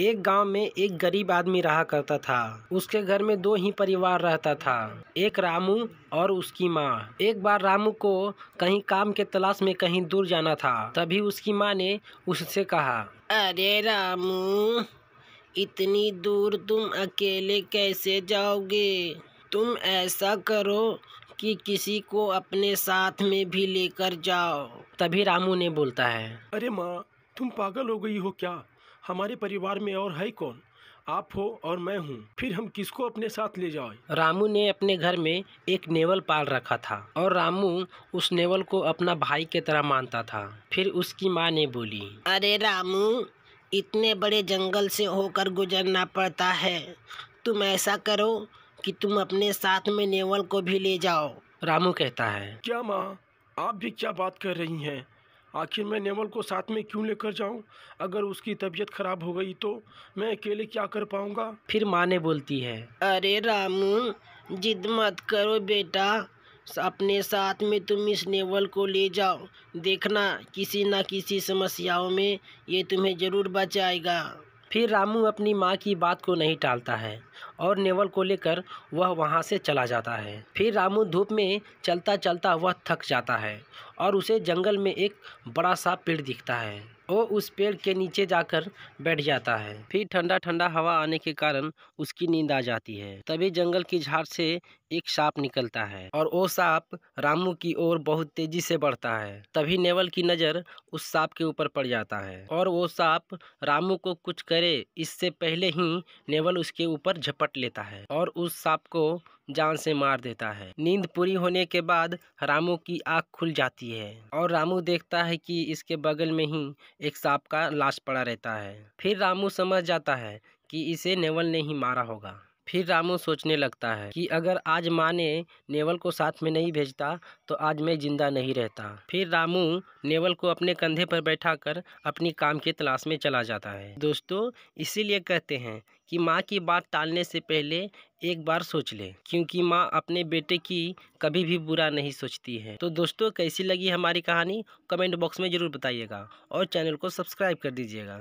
एक गाँव में एक गरीब आदमी रहा करता था। उसके घर में दो ही परिवार रहता था। एक रामू और उसकी माँ। एक बार रामू को कहीं काम के तलाश में कहीं दूर जाना था। तभी उसकी माँ ने उससे कहा अरे रामू इतनी दूर तुम अकेले कैसे जाओगे? तुम ऐसा करो कि किसी को अपने साथ में भी लेकर जाओ। तभी रामू ने बोलता है अरे माँ तुम पागल हो गई हो क्या? हमारे परिवार में और है कौन? आप हो और मैं हूँ। फिर हम किसको अपने साथ ले जाए रामू ने अपने घर में एक नेवल पाल रखा था और रामू उस नेवल को अपना भाई के तरह मानता था। फिर उसकी माँ ने बोली अरे रामू इतने बड़े जंगल से होकर गुजरना पड़ता है। तुम ऐसा करो कि तुम अपने साथ में नेवल को भी ले जाओ। रामू कहता है क्या माँ आप भी क्या बात कर रही हैं? आखिर मैं नेवल को साथ में क्यों लेकर जाऊँ? अगर उसकी तबीयत खराब हो गई तो मैं अकेले क्या कर पाऊँगा? फिर माँ ने बोलती है अरे रामू जिद मत करो बेटा। अपने साथ में तुम इस नेवल को ले जाओ। देखना किसी ना किसी समस्याओं में ये तुम्हें ज़रूर बचाएगा। फिर रामू अपनी माँ की बात को नहीं टालता है और नेवल को लेकर वह वहाँ से चला जाता है। फिर रामू धूप में चलता चलता वह थक जाता है और उसे जंगल में एक बड़ा सा पेड़ दिखता है। वो उस पेड़ के नीचे जाकर बैठ जाता है। फिर ठंडा ठंडा हवा आने के कारण उसकी नींद आ जाती है। तभी जंगल की झाड़ से एक सांप निकलता है और वो सांप रामू की ओर बहुत तेज़ी से बढ़ता है। तभी नेवल की नज़र उस सांप के ऊपर पड़ जाता है और वो सांप रामू को कुछ करे, इससे पहले ही नेवल उसके ऊपर झपट लेता है और उस सांप को जान से मार देता है। नींद पूरी होने के बाद रामू की आँख खुल जाती है और रामू देखता है कि इसके बगल में ही एक सांप का लाश पड़ा रहता है। फिर रामू समझ जाता है कि इसे नेवल ने ही मारा होगा। फिर रामू सोचने लगता है कि अगर आज माँ ने नेवल को साथ में नहीं भेजता तो आज मैं ज़िंदा नहीं रहता। फिर रामू नेवल को अपने कंधे पर बैठाकर अपनी काम की तलाश में चला जाता है। दोस्तों, इसीलिए कहते हैं कि माँ की बात टालने से पहले एक बार सोच ले, क्योंकि माँ अपने बेटे की कभी भी बुरा नहीं सोचती है। तो दोस्तों, कैसी लगी हमारी कहानी? कमेंट बॉक्स में ज़रूर बताइएगा और चैनल को सब्सक्राइब कर दीजिएगा।